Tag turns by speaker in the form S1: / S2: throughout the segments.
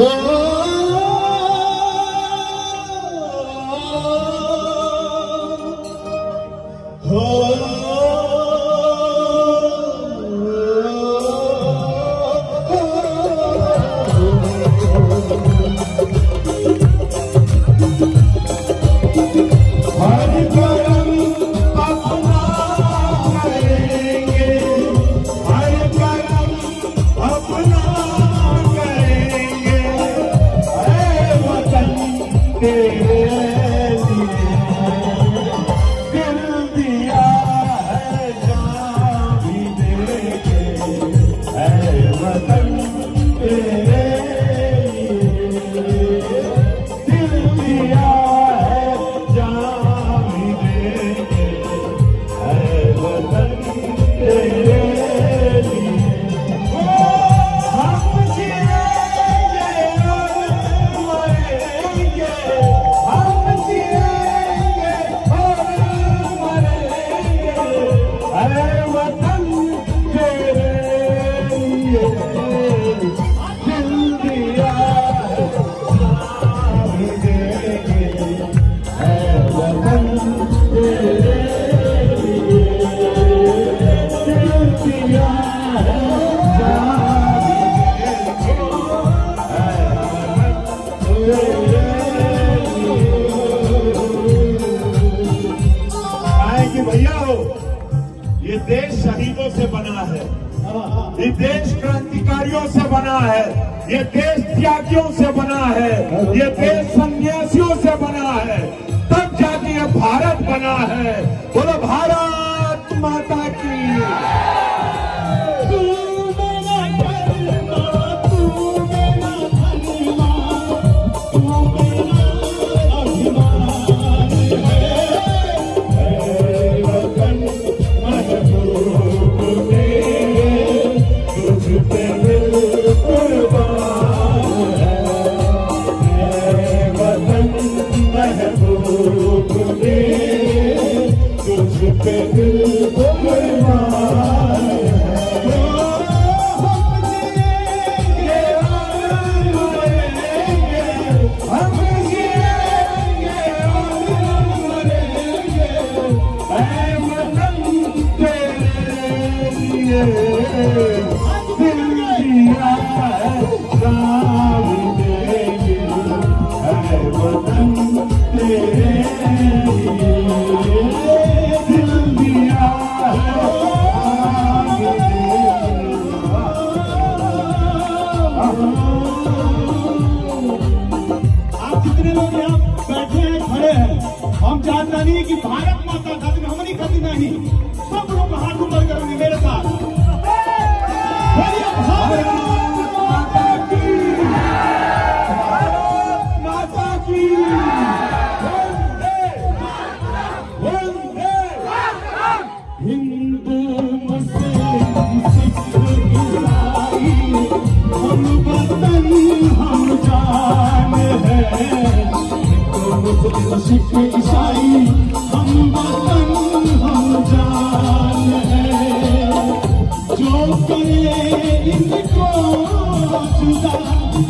S1: Oh, oh, oh. देश शहीदों से बना है। ये देश क्रांतिकारियों से बना है। ये देश त्यागियों से बना है। ये देश सन्यासियों से बना है। ये भारत बना है। बोलो भारत
S2: आप कितने लोग यहाँ बैठे हैं, खड़े हैं? हम जानना नहीं कि भारत माता खातिर हमारी खातिर नहीं। सब लोग हाथ ऊपर करेंगे मेरे साथ।
S1: हिंद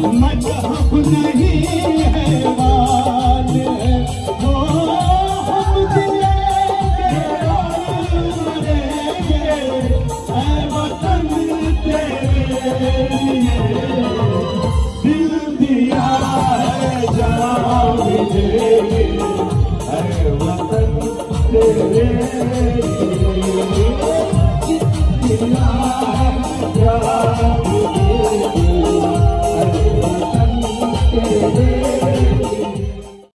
S1: मज़हब नहीं
S2: है बात है वो हम जिएँगे मरेंगे है वतन तेरे लिए दिल दिया है जवाब मुझे है वतन तेरे लिए दिल दिया है जवाब मुझे